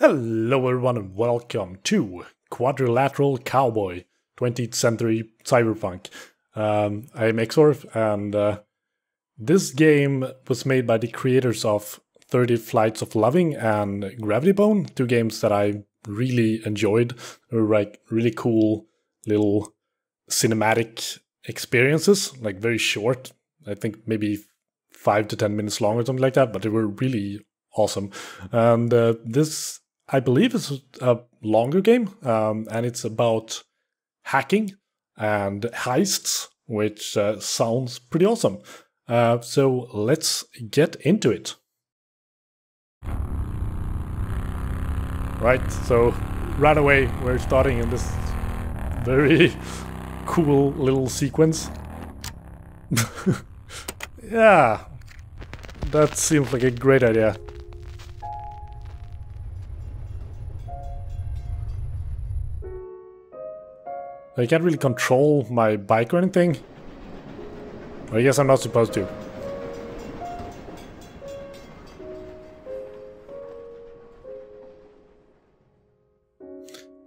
Hello everyone and welcome to Quadrilateral Cowboy 20th Century Cyberpunk. Um, I'm Exorph and uh, this game was made by the creators of 30 Flights of Loving and Gravity Bone, two games that I really enjoyed. They were like really cool little cinematic experiences, like very short. I think maybe five to 10 minutes long or something like that, but they were really awesome. And uh, this, I believe, it's a longer game, um, and it's about hacking and heists, which uh, sounds pretty awesome. Uh, so let's get into it. Right, so right away we're starting in this very cool little sequence. yeah, that seems like a great idea. I can't really control my bike or anything. I guess I'm not supposed to.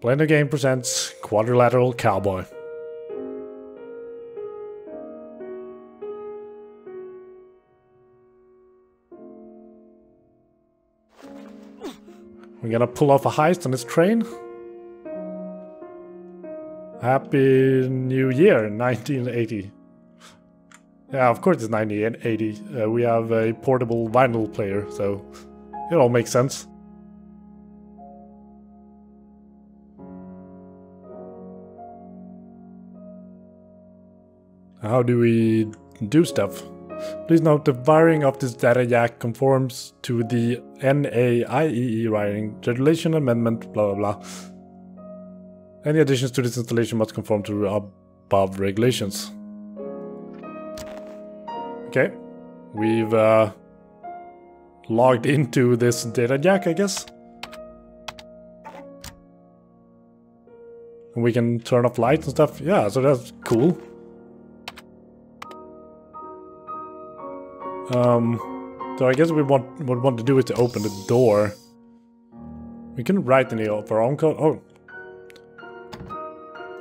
Blendo Game presents Quadrilateral Cowboy. We're gonna pull off a heist on this train. Happy New Year, 1980. Yeah, of course it's 1980. Uh, we have a portable vinyl player, so it all makes sense. How do we do stuff? Please note the wiring of this data jack conforms to the NAIEE wiring, regulation amendment, blah blah blah. Any additions to this installation must conform to above regulations. Okay, we've uh, logged into this data jack, I guess. And we can turn off lights and stuff. Yeah, so that's cool. Um, so I guess we want what we want to do is to open the door. We can write the of our own code. Oh,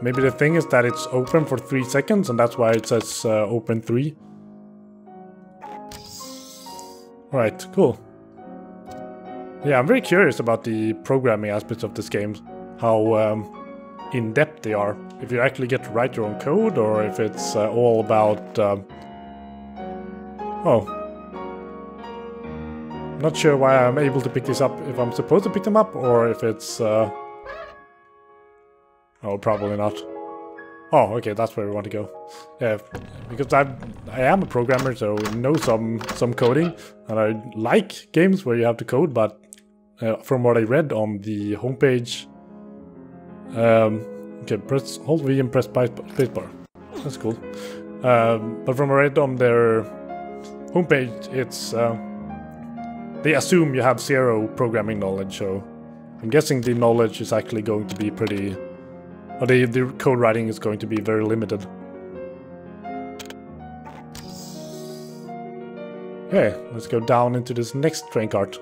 maybe the thing is that it's open for three seconds, and that's why it says uh, open three. All right, cool. Yeah, I'm very curious about the programming aspects of this game. How um, in depth they are. If you actually get to write your own code, or if it's uh, all about. Um, oh, not sure why I'm able to pick this up, if I'm supposed to pick them up, or if it's... Uh... Oh, probably not. Oh, okay, that's where we want to go. Yeah, because I I am a programmer, so I know some some coding, and I like games where you have to code. But uh, from what I read on the homepage, um, okay, press hold V and press spacebar. That's cool. Um, but from what I read on their homepage, it's uh, they assume you have zero programming knowledge, so I'm guessing the knowledge is actually going to be pretty... Or the, the code writing is going to be very limited. Okay, let's go down into this next train cart.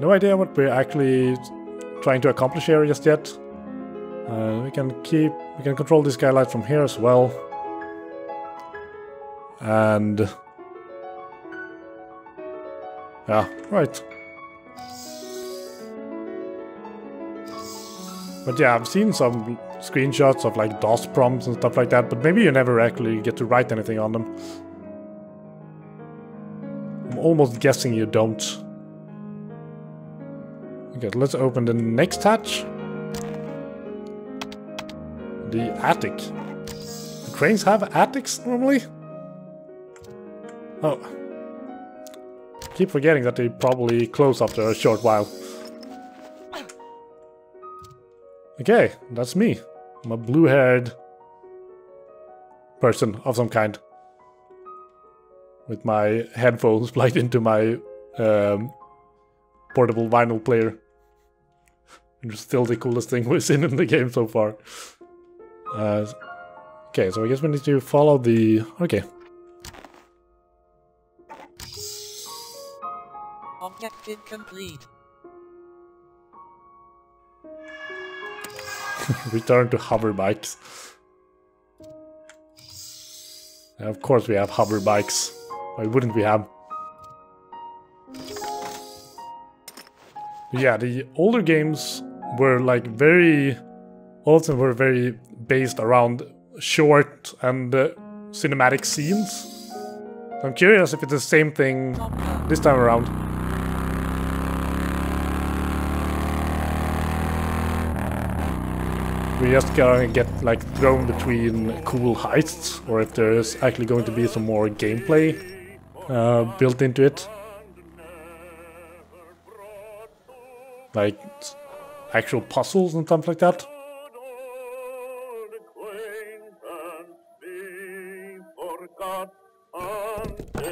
No idea what we're actually trying to accomplish here just yet. Uh, we can keep, we can control this skylight from here as well. And yeah, right. But yeah, I've seen some screenshots of like DOS prompts and stuff like that, but maybe you never actually get to write anything on them. I'm almost guessing you don't. Okay, let's open the next hatch. The attic. Cranes have attics normally? Oh, keep forgetting that they probably close after a short while. Okay, that's me. I'm a blue-haired person of some kind. With my headphones plugged into my um, portable vinyl player. And still the coolest thing we've seen in the game so far. Uh, okay, so I guess we need to follow the... Okay, Objective complete. Return to hover bikes. And of course we have hover bikes. Why wouldn't we have? Yeah, the older games were like very... Them were very based around short and uh, cinematic scenes. I'm curious if it's the same thing this time around. We just gonna get like thrown between cool heists, or if there's actually going to be some more gameplay uh, built into it. Like actual puzzles and stuff like that.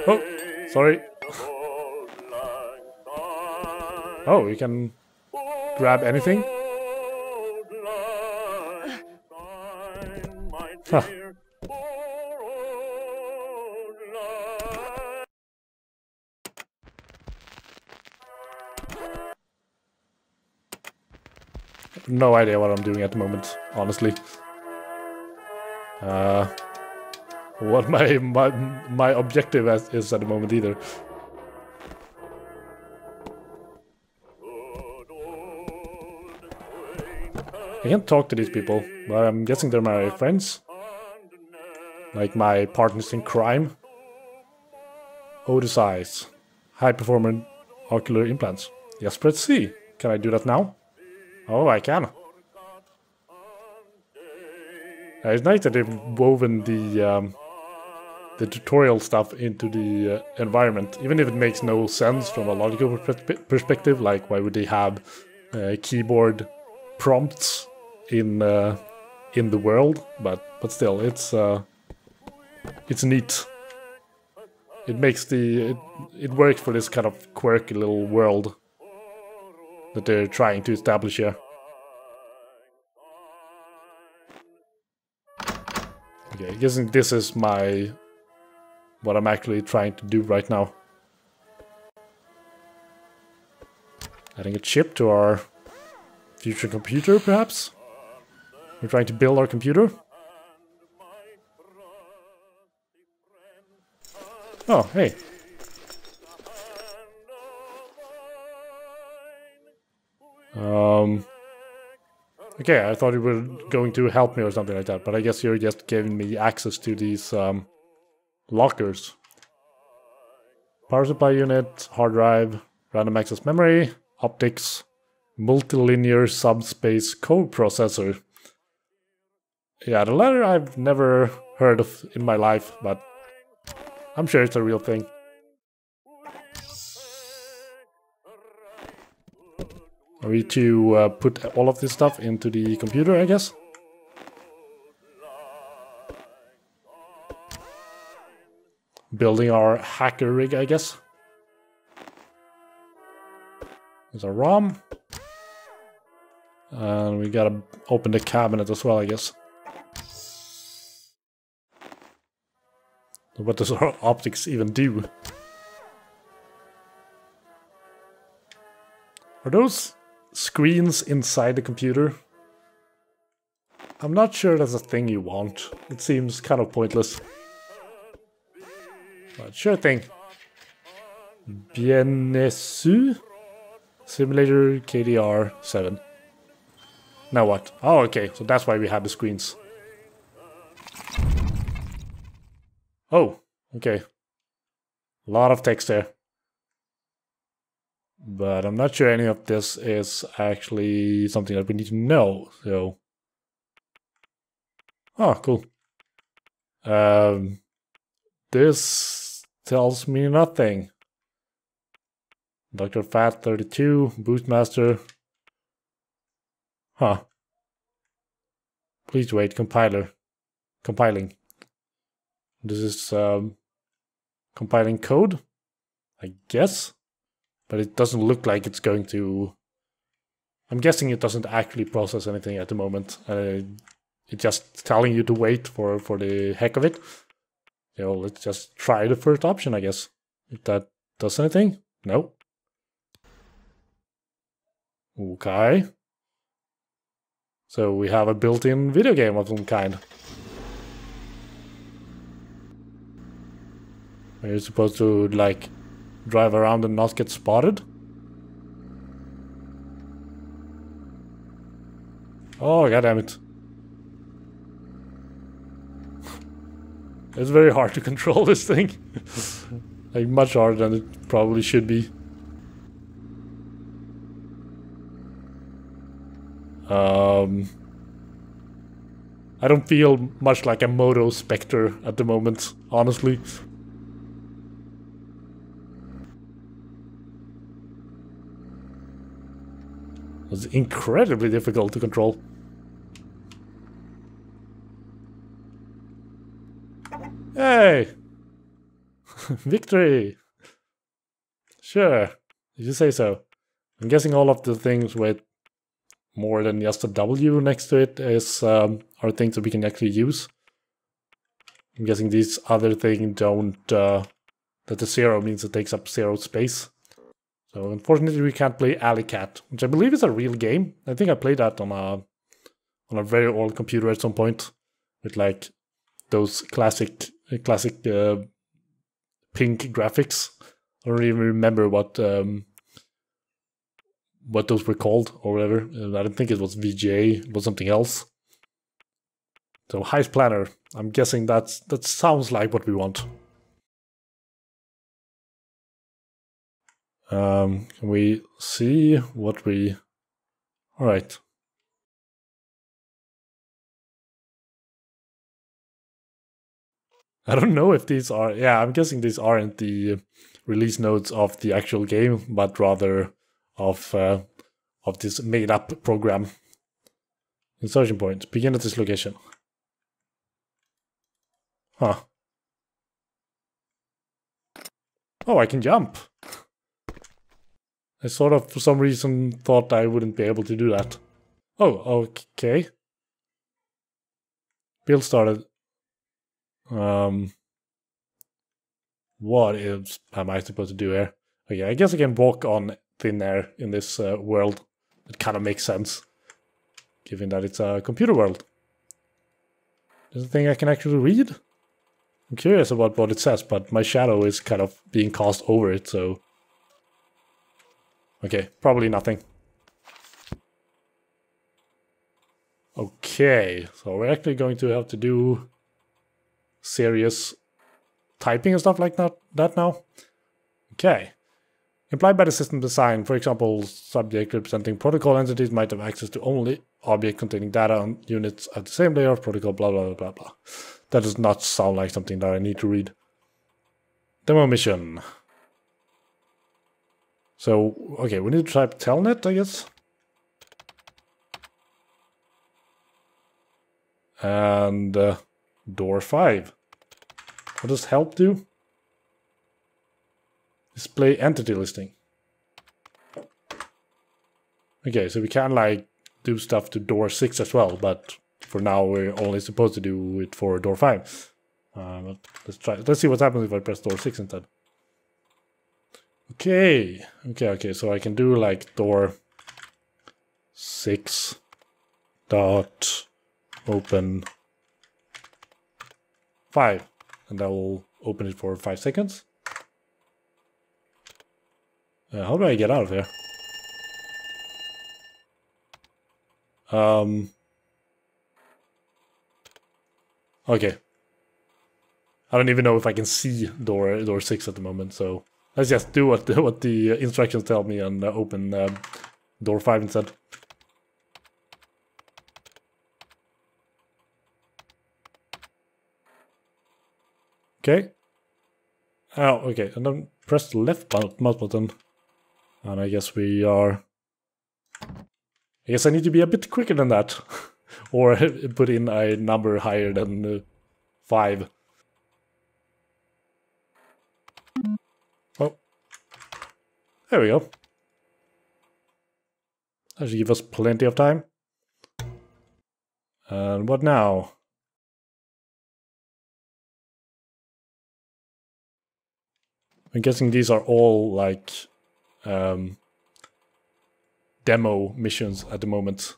Oh, sorry. Oh, you can grab anything? Huh. No idea what I'm doing at the moment, honestly. Uh, what my my my objective is, is at the moment either. I can't talk to these people, but I'm guessing they're my friends. Like my partners in crime. Otis Eyes. High performance ocular implants. Yes, let's see. Can I do that now? Oh, I can. It's nice that they've woven the um, the tutorial stuff into the uh, environment, even if it makes no sense from a logical perspe perspective. Like, why would they have uh, keyboard prompts in uh, in the world? But but still, it's uh, it's neat. It makes the it, it works for this kind of quirky little world that they're trying to establish here. Okay, I guess this is my what I'm actually trying to do right now. Adding a chip to our future computer, perhaps? We're trying to build our computer. Oh, hey. Um... Okay, I thought you were going to help me or something like that, but I guess you're just giving me access to these um, lockers. Power supply unit, hard drive, random access memory, optics, multilinear subspace code processor. Yeah, the latter I've never heard of in my life, but I'm sure it's a real thing. Are we to uh, put all of this stuff into the computer, I guess? Building our hacker rig, I guess. There's a ROM. And we gotta open the cabinet as well, I guess. What does our optics even do? Are those screens inside the computer? I'm not sure that's a thing you want. It seems kind of pointless. But sure thing. Bienjensu? Simulator KDR 7. Now what? Oh, okay, so that's why we have the screens. Oh, okay. A lot of text there. But I'm not sure any of this is actually something that we need to know, so... Oh, cool. Um, this tells me nothing. Dr. Fat 32, Boostmaster. Huh. Please wait, compiler. Compiling. This is um, compiling code, I guess. But it doesn't look like it's going to... I'm guessing it doesn't actually process anything at the moment. Uh, it's just telling you to wait for, for the heck of it. You know, let's just try the first option, I guess. If that does anything? No. Okay. So we have a built-in video game of some kind. Are you supposed to, like, drive around and not get spotted? Oh, god damn it. it's very hard to control this thing. like, much harder than it probably should be. Um, I don't feel much like a Moto Spectre at the moment, honestly. It's incredibly difficult to control. Hey! Victory! Sure, if you say so. I'm guessing all of the things with more than just a W next to it is um, are things that we can actually use. I'm guessing these other things don't, uh, that the zero means it takes up zero space. So unfortunately we can't play Alley Cat, which I believe is a real game. I think I played that on a on a very old computer at some point with like those classic classic uh, pink graphics. I don't even remember what um, what those were called or whatever. Uh, I don't think it was VGA, it was something else. So Heist Planner, I'm guessing that's that sounds like what we want. Um, can we see what we... Alright. I don't know if these are... Yeah, I'm guessing these aren't the release notes of the actual game, but rather of uh, of this made-up program. Insertion point. Begin at this location. Huh. Oh, I can jump. I sort of, for some reason, thought I wouldn't be able to do that. Oh, okay. Build started. Um, what is am I supposed to do here? Okay, I guess I can walk on thin air in this uh, world. It kind of makes sense, given that it's a computer world. There's a thing I can actually read? I'm curious about what it says, but my shadow is kind of being cast over it, so... Okay, probably nothing. Okay, so we're actually going to have to do serious typing and stuff like that, that now. Okay. Implied by the system design, for example, subject representing protocol entities might have access to only object containing data on units at the same layer of protocol, blah blah, blah, blah, blah. That does not sound like something that I need to read. Demo mission. So, okay, we need to type telnet, I guess. And uh, door 5. What does help do? Display entity listing. Okay, so we can like do stuff to door 6 as well, but for now we're only supposed to do it for door 5. Uh, let's try. Let's see what happens if I press door 6 instead. Okay, okay, okay, so I can do like door 6 dot open 5 and that will open it for 5 seconds. Uh, how do I get out of here? Um. Okay. I don't even know if I can see door door six at the moment, so let's just do what the, what the instructions tell me and uh, open uh, door five instead. Okay. Oh, okay, and then press the left mouse button. And I guess we are... I guess I need to be a bit quicker than that. or put in a number higher than uh, 5. Oh. There we go. That should give us plenty of time. And what now? I'm guessing these are all like um, demo missions at the moment.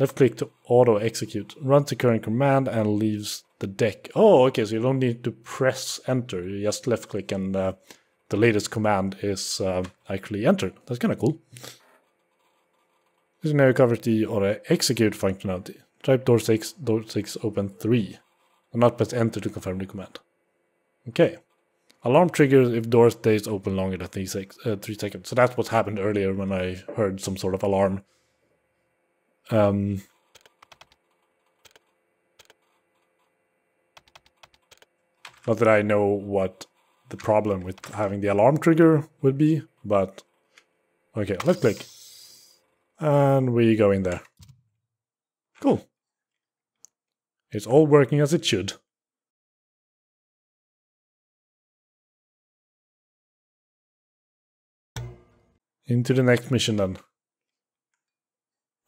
Left click to auto execute. Run to current command and leaves the deck. Oh, okay, so you don't need to press enter. You just left click and uh, the latest command is uh, actually entered. That's kind of cool. This now covers the auto execute functionality. Type door 6, door 6 open 3. And not press enter to confirm the command. Okay. Alarm triggers if door stays open longer than three, six, uh, three seconds. So that's what happened earlier when I heard some sort of alarm. Um, not that I know what the problem with having the alarm trigger would be, but okay, let's click. And we go in there. Cool. It's all working as it should. Into the next mission then.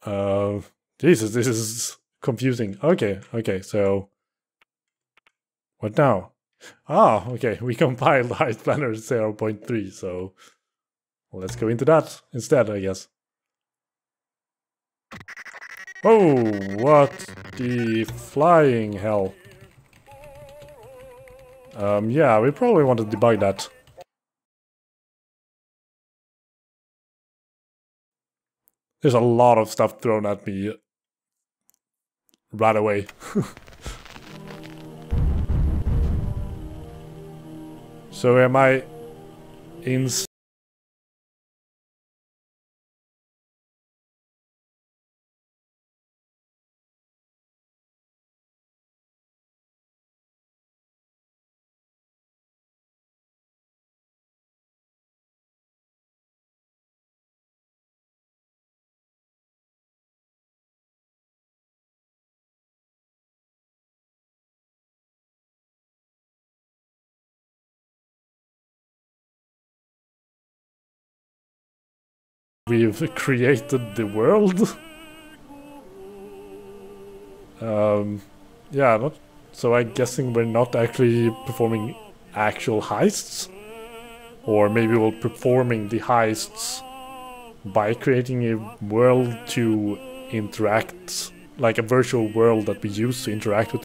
Uh, Jesus, this is confusing. Okay, okay, so... What now? Ah, okay, we compiled Heist Planner 0.3, so... Let's go into that instead, I guess. Oh, what the flying hell. Um, yeah, we probably want to debug that. There's a lot of stuff thrown at me right away. so am I in we've created the world. um, yeah, not, so I'm guessing we're not actually performing actual heists. Or maybe we're performing the heists by creating a world to interact, like a virtual world that we use to interact with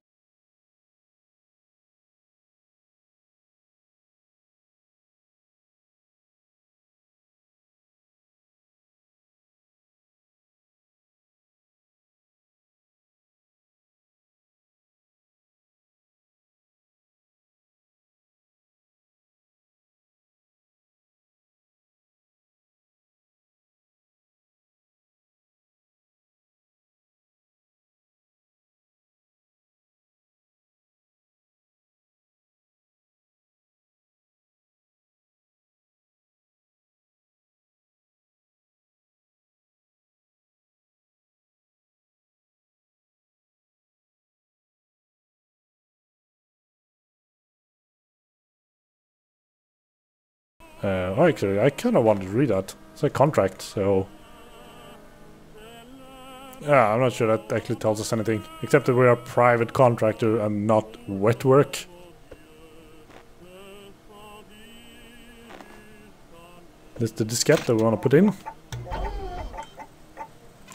Uh, actually, I kind of wanted to read that. It's a contract, so... Yeah, I'm not sure that actually tells us anything. Except that we're a private contractor and not wet work. This the diskette that we want to put in.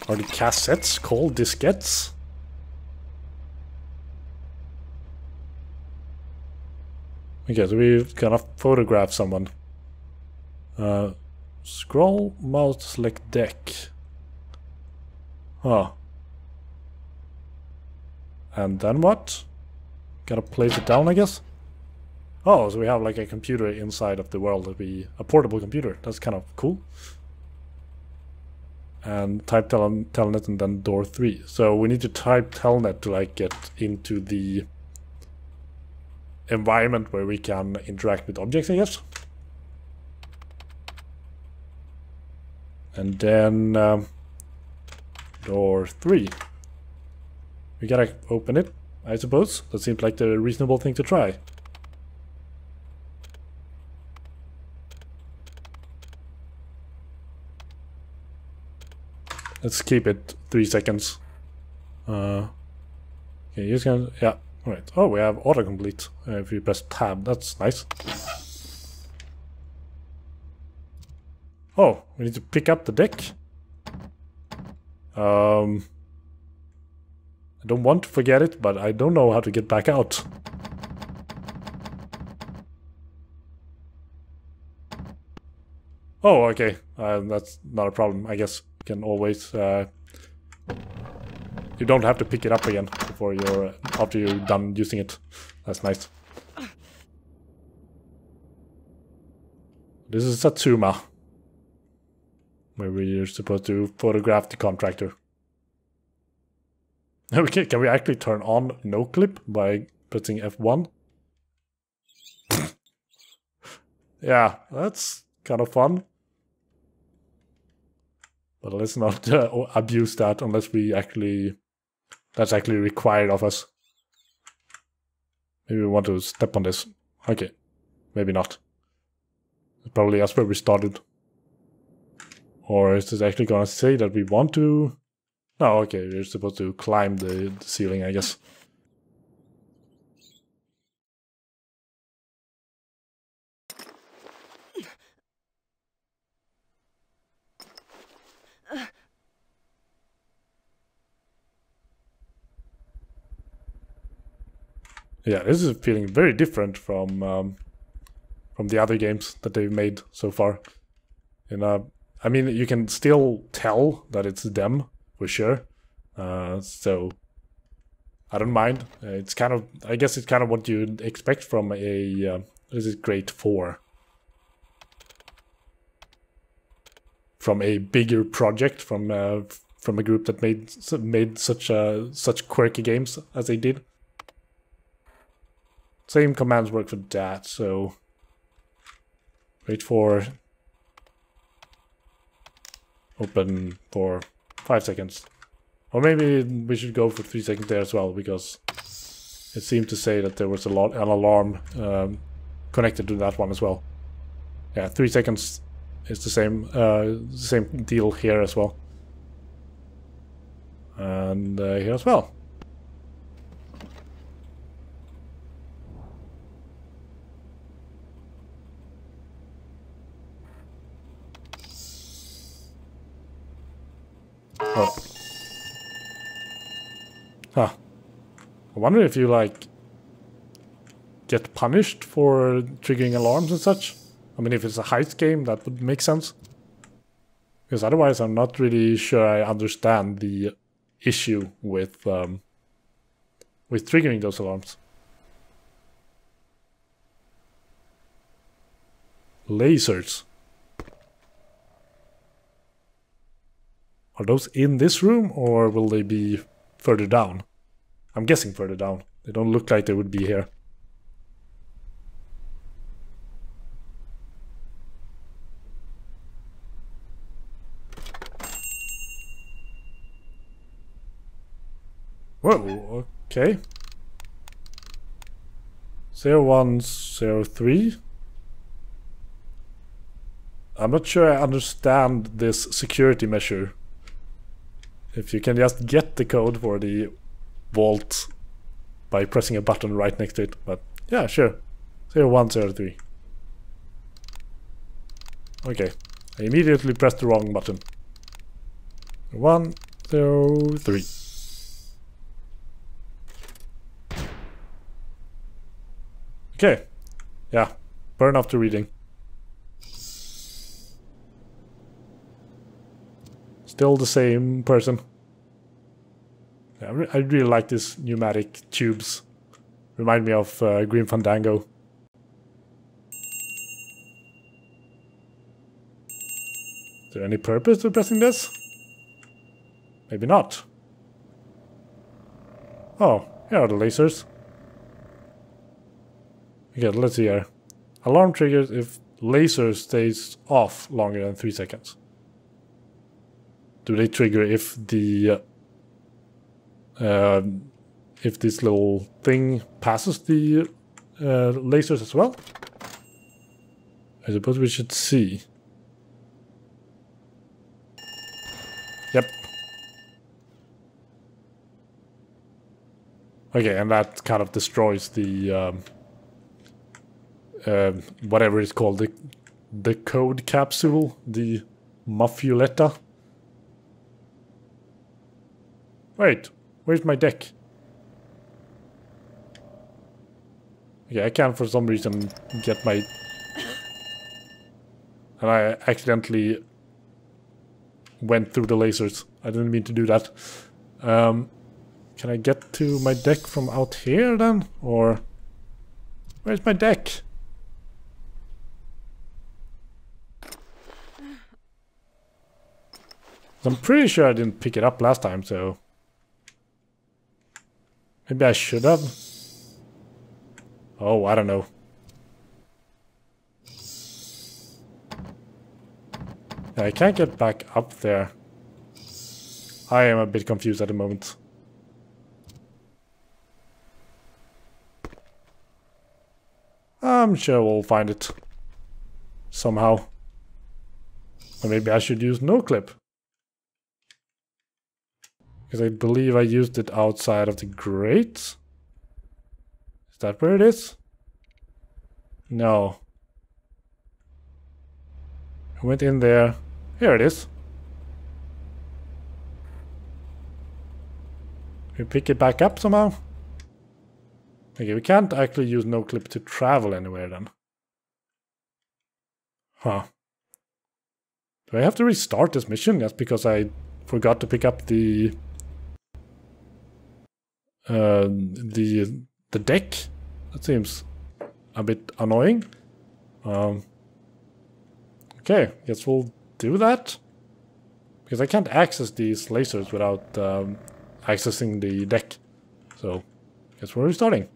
Are the cassettes called diskettes? Okay, so we've gonna photograph someone. Uh, scroll, mouse, select deck. Oh. And then what? Gotta place it down, I guess? Oh, so we have like a computer inside of the world that we... A portable computer. That's kind of cool. And type tel telnet and then door 3. So we need to type telnet to like get into the environment where we can interact with objects, I guess. And then um, door three. We gotta open it, I suppose. That seems like the reasonable thing to try. Let's keep it three seconds. Uh, okay, just gonna, yeah, alright. Oh, we have autocomplete uh, if you press tab, that's nice. Oh, we need to pick up the deck. Um, I don't want to forget it, but I don't know how to get back out. Oh, okay. Uh, that's not a problem. I guess you can always... Uh, you don't have to pick it up again before you're... after you're done using it. That's nice. This is Satsuma. Where we're supposed to photograph the contractor. Okay, can we actually turn on no clip by pressing F1? yeah, that's kind of fun. But let's not uh, abuse that unless we actually... That's actually required of us. Maybe we want to step on this. Okay, maybe not. Probably that's where we started. Or is this actually gonna say that we want to... Oh, okay, we're supposed to climb the, the ceiling, I guess. Yeah, this is feeling very different from um, from the other games that they've made so far. And uh, I mean, you can still tell that it's them for sure. Uh, so I don't mind. Uh, it's kind of, I guess, it's kind of what you'd expect from a. Uh, this is Grade Four. From a bigger project, from uh, from a group that made made such uh, such quirky games as they did. Same commands work for that, so wait for open for five seconds. Or maybe we should go for three seconds there as well, because it seemed to say that there was a lot an alarm um, connected to that one as well. Yeah, three seconds is the same uh, same deal here as well. And uh, here as well. Oh. Huh. I wonder if you, like, get punished for triggering alarms and such. I mean, if it's a heist game, that would make sense. Because otherwise, I'm not really sure I understand the issue with um, with triggering those alarms. Lasers. Are those in this room or will they be further down? I'm guessing further down. They don't look like they would be here. Whoa, okay. 0103. I'm not sure I understand this security measure if you can just get the code for the vault by pressing a button right next to it. But yeah, sure. 0103. Okay. I immediately pressed the wrong button. 103. Okay. Yeah. Burn after reading. Still the same person. Yeah, I really like these pneumatic tubes. Remind me of uh, Grim Fandango. Is there any purpose to pressing this? Maybe not. Oh, here are the lasers. Okay, let's see here. Alarm triggers if laser stays off longer than 3 seconds do they trigger if the uh, if this little thing passes the uh, lasers as well? I suppose we should see. Yep. Okay, and that kind of destroys the um, uh, whatever it's called, the the code capsule, the muffuletta. Wait, where's my deck? Okay, I can't for some reason get my... And I accidentally went through the lasers. I didn't mean to do that. Um, can I get to my deck from out here then? Or... Where's my deck? I'm pretty sure I didn't pick it up last time, so... Maybe I should have? Oh, I don't know. I can't get back up there. I am a bit confused at the moment. I'm sure we'll find it. Somehow. Or maybe I should use no clip. Because I believe I used it outside of the grate. Is that where it is? No. I went in there. Here it is. We pick it back up somehow? Okay, we can't actually use no clip to travel anywhere then. Huh. Do I have to restart this mission just because I forgot to pick up the uh, the the deck. That seems a bit annoying. Um, okay, guess we'll do that. Because I can't access these lasers without um, accessing the deck. So, guess we're restarting.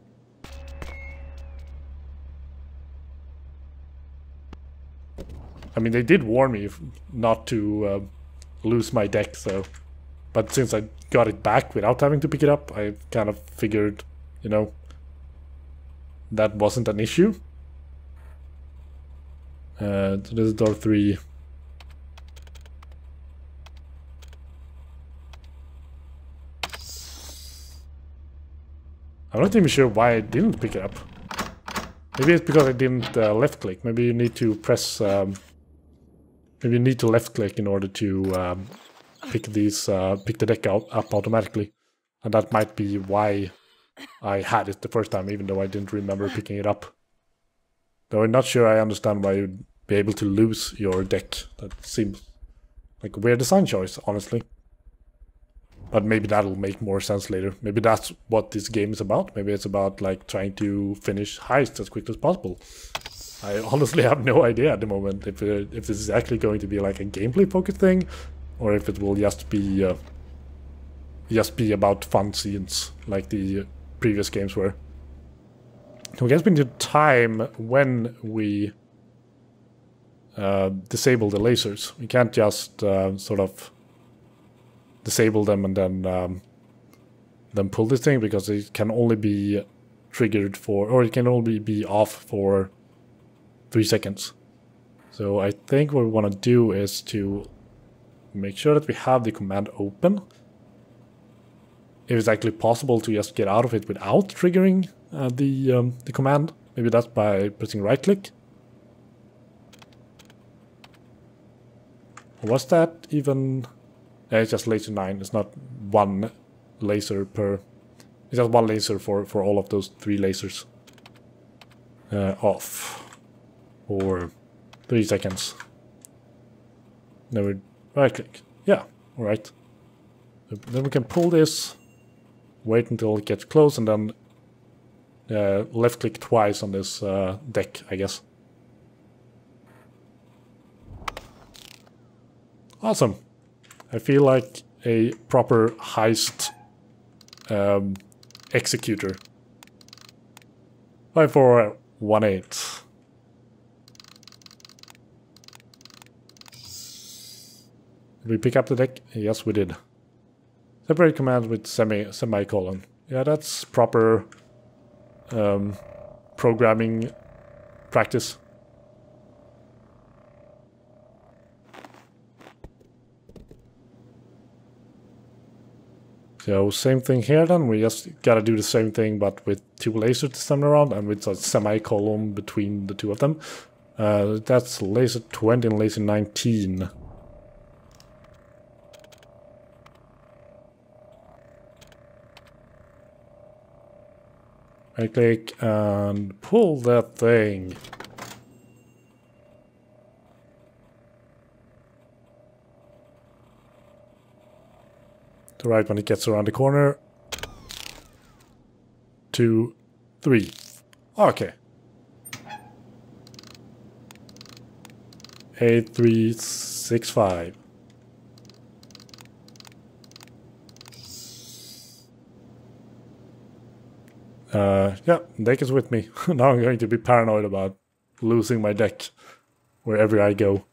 I mean, they did warn me not to uh, lose my deck, so... But since I got it back without having to pick it up, I kind of figured, you know, that wasn't an issue. Uh, so this is door three. I'm not even sure why I didn't pick it up. Maybe it's because I didn't uh, left click. Maybe you need to press... Um, maybe you need to left click in order to um, pick these, uh, pick the deck out, up automatically. And that might be why I had it the first time, even though I didn't remember picking it up. Though I'm not sure I understand why you'd be able to lose your deck. That seems like a weird design choice, honestly. But maybe that'll make more sense later. Maybe that's what this game is about. Maybe it's about like trying to finish heists as quickly as possible. I honestly have no idea at the moment if it, if this is actually going to be like a gameplay focused thing or if it will just be uh, just be about fun scenes like the previous games were. So we guess we need time when we uh, disable the lasers. We can't just uh, sort of disable them and then um, then pull this thing because it can only be triggered for, or it can only be off for three seconds. So I think what we want to do is to make sure that we have the command open. If it's actually possible to just get out of it without triggering uh, the, um, the command. Maybe that's by pressing right click. Was that even... Yeah, it's just laser 9, it's not one laser per... It's just one laser for, for all of those three lasers. Uh, off. For three seconds. Never Right click. Yeah, alright. Then we can pull this, wait until it gets close, and then uh, left click twice on this uh, deck, I guess. Awesome. I feel like a proper heist um, executor. 5418. Did we pick up the deck? Yes, we did. Separate command with semi semicolon. Yeah, that's proper um, programming practice. So same thing here then, we just gotta do the same thing but with two lasers this time around and with a semicolon between the two of them. Uh, that's laser 20 and laser 19. Right click and pull that thing. To right when it gets around the corner. Two, three. Okay. Eight, three, six, five. Uh, yeah, deck is with me. now I'm going to be paranoid about losing my deck wherever I go.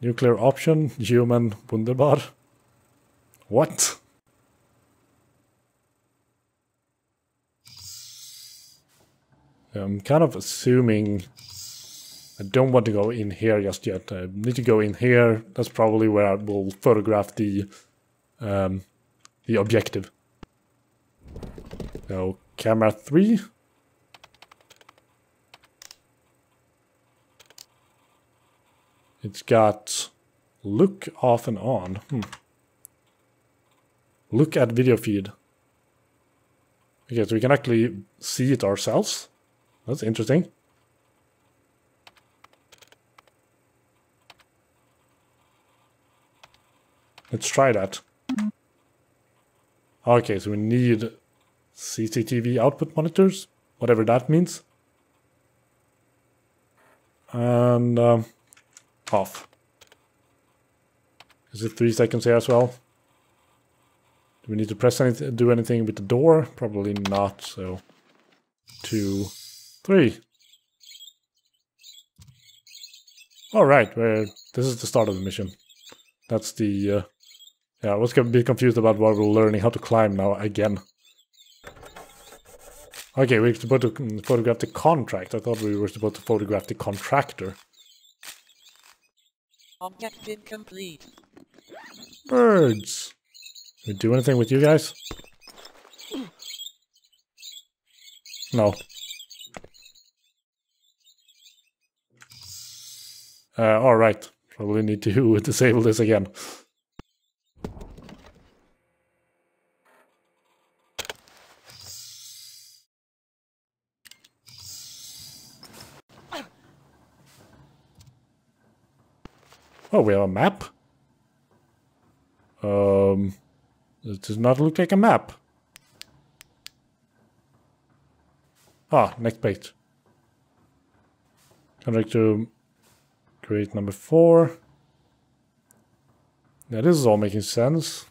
Nuclear option, human wunderbar. What? I'm kind of assuming I don't want to go in here just yet. I need to go in here. That's probably where I will photograph the um, the objective. So camera three. It's got look off and on. Hmm. Look at video feed. Okay, so we can actually see it ourselves. That's interesting. Let's try that. Okay, so we need CCTV output monitors, whatever that means. And um, off. Is it three seconds here as well? Do we need to press anything, do anything with the door? Probably not, so two, three. All right, well, this is the start of the mission. That's the, uh, yeah, I was to be confused about what we're learning how to climb now again. Okay, we're supposed to photograph the contract. I thought we were supposed to photograph the contractor. Object complete. Birds. we do anything with you guys? No. Uh, alright. Probably need to disable this again. Oh, we have a map? Um, it does not look like a map. Ah, next page. Contract to create number four. Yeah, this is all making sense.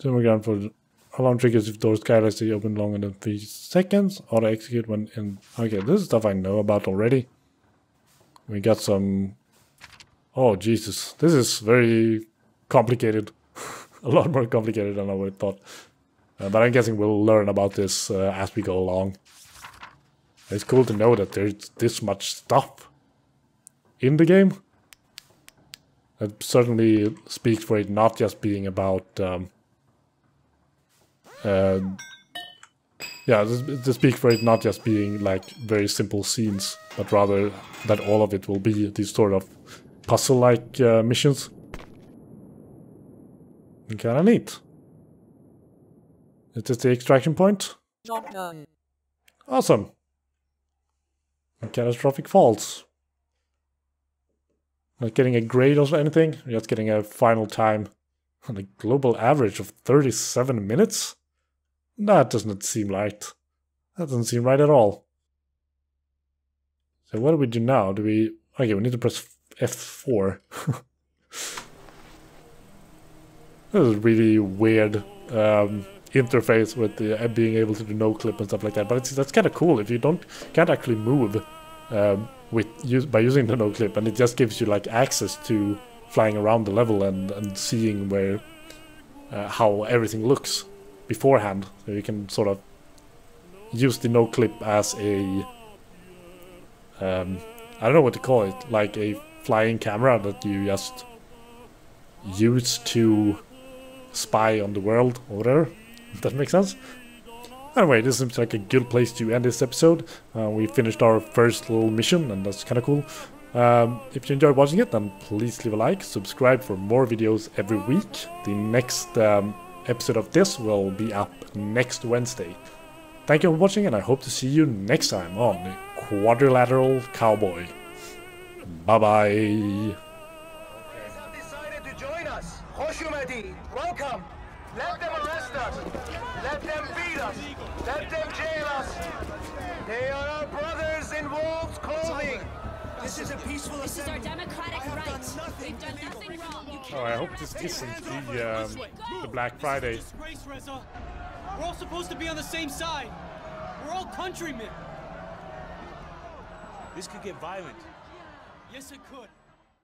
Thermogram for alarm triggers if door skylights stay open longer than three seconds. Auto execute when in. Okay, this is stuff I know about already. We got some Oh, Jesus. This is very complicated. a lot more complicated than I would have thought. Uh, but I'm guessing we'll learn about this uh, as we go along. It's cool to know that there's this much stuff in the game. It certainly speaks for it not just being about... Um, uh, yeah, to speak for it not just being like very simple scenes, but rather that all of it will be these sort of puzzle-like uh, missions. Kinda neat. Is this the extraction point? Done. Awesome. Catastrophic faults. Not getting a grade or anything, just getting a final time on a global average of 37 minutes? That doesn't seem right. That doesn't seem right at all. So what do we do now? Do we... Okay, we need to press F4. this is really weird um, interface with the, uh, being able to do no clip and stuff like that. But it's, that's kind of cool if you don't can't actually move um, with use, by using the no clip, and it just gives you like access to flying around the level and, and seeing where uh, how everything looks beforehand. So you can sort of use the no clip as a um, I don't know what to call it, like a flying camera that you just use to spy on the world or whatever. That makes sense. Anyway, this seems like a good place to end this episode. Uh, we finished our first little mission and that's kind of cool. Um, if you enjoyed watching it, then please leave a like, subscribe for more videos every week. The next um, episode of this will be up next Wednesday. Thank you for watching, and I hope to see you next time on Quadrilateral Cowboy. Bye bye. have decided to join us. Hoshumadi, welcome. Let them arrest us. Let them beat us. Let them jail us. They are our brothers in wolves' clothing. This is a peaceful This is our democratic right. We've done nothing wrong. Oh. I hope this isn't the um, the Black Friday. Disgrace, Reza. We're all supposed to be on the same side. We're all countrymen. This could get violent. Yes, it could.